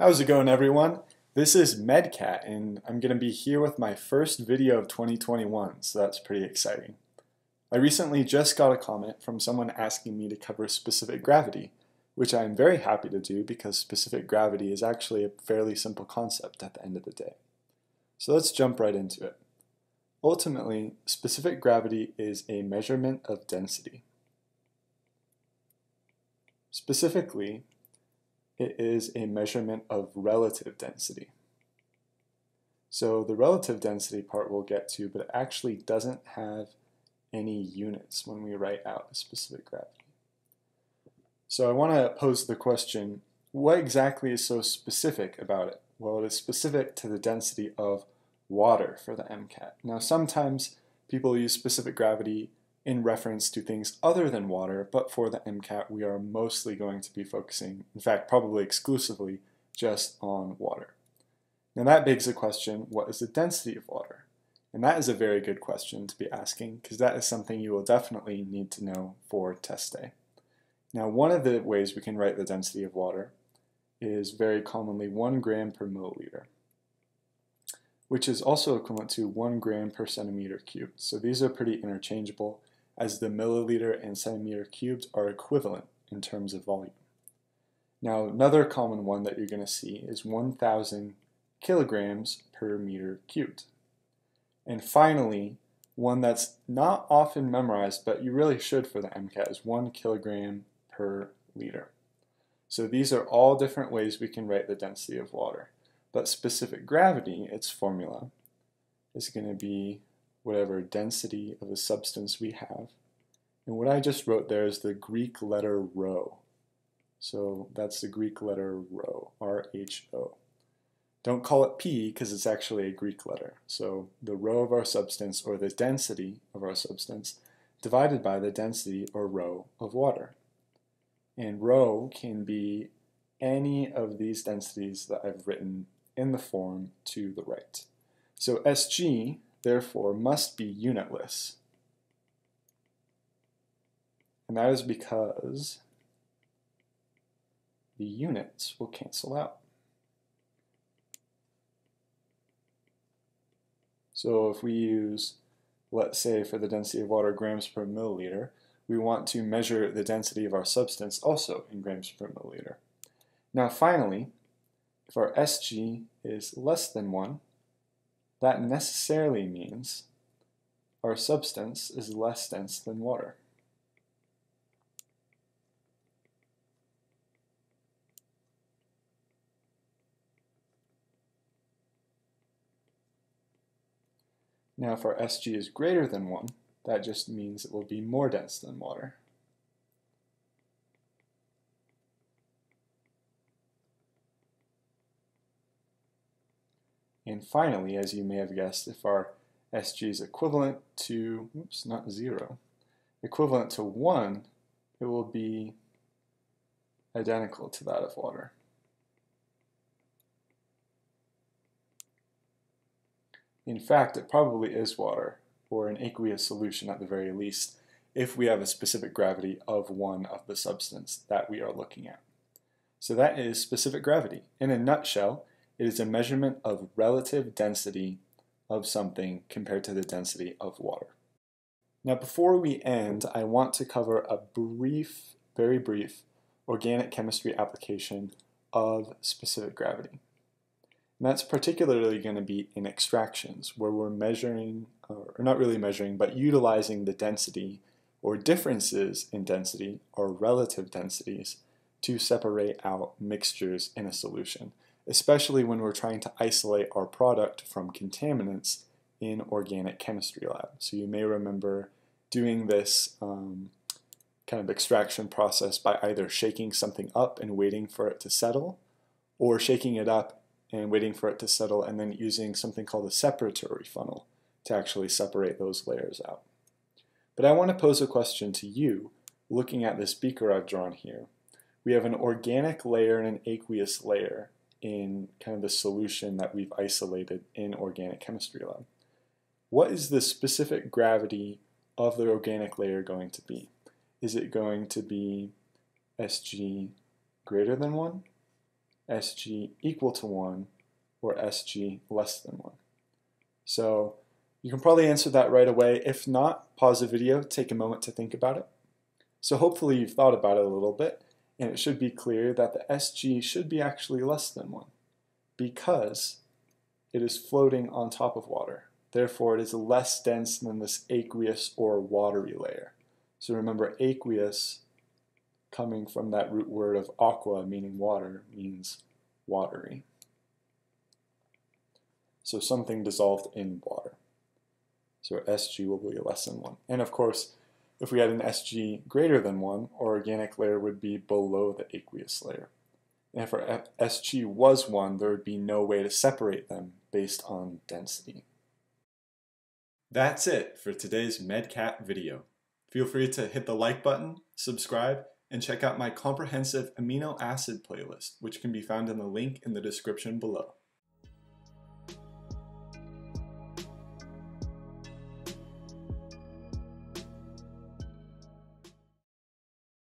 How's it going everyone? This is MedCat and I'm going to be here with my first video of 2021, so that's pretty exciting. I recently just got a comment from someone asking me to cover specific gravity, which I am very happy to do because specific gravity is actually a fairly simple concept at the end of the day. So let's jump right into it. Ultimately, specific gravity is a measurement of density. Specifically, it is a measurement of relative density. So the relative density part we'll get to, but it actually doesn't have any units when we write out a specific gravity. So I want to pose the question, what exactly is so specific about it? Well, it is specific to the density of water for the MCAT. Now sometimes people use specific gravity in reference to things other than water, but for the MCAT we are mostly going to be focusing, in fact probably exclusively, just on water. Now that begs the question, what is the density of water? And that is a very good question to be asking because that is something you will definitely need to know for test day. Now one of the ways we can write the density of water is very commonly 1 gram per milliliter which is also equivalent to 1 gram per centimeter cubed. So these are pretty interchangeable as the milliliter and centimeter cubed are equivalent in terms of volume. Now another common one that you're going to see is 1,000 kilograms per meter cubed. And finally, one that's not often memorized, but you really should for the MCAT, is 1 kilogram per liter. So these are all different ways we can write the density of water. But specific gravity, its formula, is going to be whatever density of a substance we have. And what I just wrote there is the Greek letter rho. So that's the Greek letter rho, R-H-O. Don't call it P because it's actually a Greek letter. So the rho of our substance, or the density of our substance, divided by the density, or rho, of water. And rho can be any of these densities that I've written in the form to the right. So SG therefore must be unitless. And that is because the units will cancel out. So if we use, let's say for the density of water, grams per milliliter, we want to measure the density of our substance also in grams per milliliter. Now finally, if our SG is less than 1, that necessarily means our substance is less dense than water. Now if our Sg is greater than 1, that just means it will be more dense than water. And finally, as you may have guessed, if our Sg is equivalent to, oops, not 0, equivalent to 1, it will be identical to that of water. In fact, it probably is water, or an aqueous solution at the very least, if we have a specific gravity of one of the substance that we are looking at. So that is specific gravity. In a nutshell, it is a measurement of relative density of something compared to the density of water. Now before we end, I want to cover a brief, very brief, organic chemistry application of specific gravity. And that's particularly going to be in extractions, where we're measuring, or not really measuring, but utilizing the density or differences in density or relative densities to separate out mixtures in a solution especially when we're trying to isolate our product from contaminants in organic chemistry lab. So you may remember doing this um, kind of extraction process by either shaking something up and waiting for it to settle, or shaking it up and waiting for it to settle and then using something called a separatory funnel to actually separate those layers out. But I want to pose a question to you looking at this beaker I've drawn here. We have an organic layer and an aqueous layer in kind of the solution that we've isolated in organic chemistry lab. What is the specific gravity of the organic layer going to be? Is it going to be Sg greater than 1? Sg equal to 1 or Sg less than 1. So you can probably answer that right away. If not, pause the video, take a moment to think about it. So hopefully you've thought about it a little bit, and it should be clear that the Sg should be actually less than 1 because it is floating on top of water. Therefore, it is less dense than this aqueous or watery layer. So remember, aqueous, coming from that root word of aqua, meaning water, means watery. So something dissolved in water. So Sg will be less than 1. And of course, if we had an Sg greater than 1, our organic layer would be below the aqueous layer. And if our Sg was 1, there would be no way to separate them based on density. That's it for today's MedCat video. Feel free to hit the like button, subscribe, and check out my comprehensive amino acid playlist, which can be found in the link in the description below.